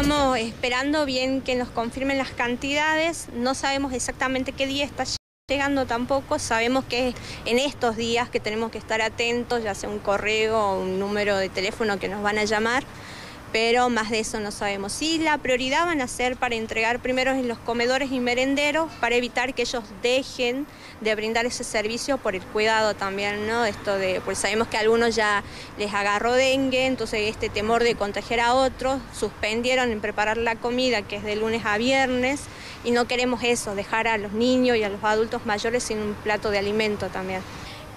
Estamos esperando bien que nos confirmen las cantidades, no sabemos exactamente qué día está llegando tampoco, sabemos que en estos días que tenemos que estar atentos, ya sea un correo o un número de teléfono que nos van a llamar, pero más de eso no sabemos. Sí, la prioridad van a ser para entregar primero en los comedores y merenderos, para evitar que ellos dejen de brindar ese servicio por el cuidado también, ¿no? Esto de, pues sabemos que a algunos ya les agarró dengue, entonces este temor de contagiar a otros, suspendieron en preparar la comida, que es de lunes a viernes, y no queremos eso, dejar a los niños y a los adultos mayores sin un plato de alimento también.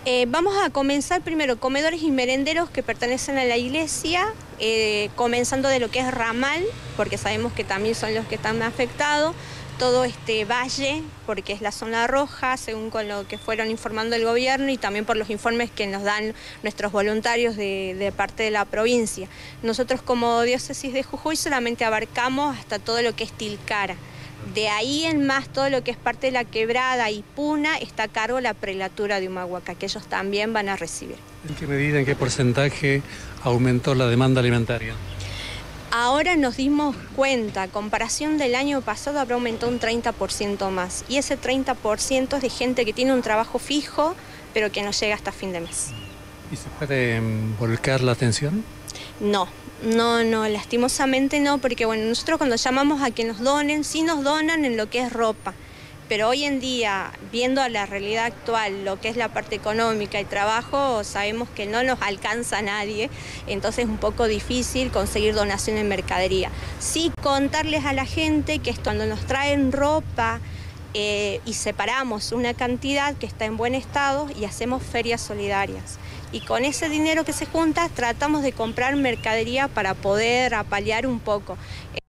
Eh, vamos a comenzar primero comedores y merenderos que pertenecen a la iglesia, eh, comenzando de lo que es ramal, porque sabemos que también son los que están afectados, todo este valle, porque es la zona roja, según con lo que fueron informando el gobierno y también por los informes que nos dan nuestros voluntarios de, de parte de la provincia. Nosotros como diócesis de Jujuy solamente abarcamos hasta todo lo que es Tilcara. De ahí en más todo lo que es parte de la quebrada y Puna está a cargo la prelatura de Humahuaca, que ellos también van a recibir. ¿En qué medida, en qué porcentaje aumentó la demanda alimentaria? Ahora nos dimos cuenta, comparación del año pasado habrá aumentado un 30% más. Y ese 30% es de gente que tiene un trabajo fijo, pero que no llega hasta fin de mes. ¿Y se puede mm, volcar la atención? No, no, no, lastimosamente no, porque bueno, nosotros cuando llamamos a que nos donen, sí nos donan en lo que es ropa, pero hoy en día, viendo a la realidad actual, lo que es la parte económica y trabajo, sabemos que no nos alcanza a nadie, entonces es un poco difícil conseguir donación en mercadería. Sí contarles a la gente que cuando nos traen ropa, eh, y separamos una cantidad que está en buen estado y hacemos ferias solidarias. Y con ese dinero que se junta tratamos de comprar mercadería para poder apalear un poco.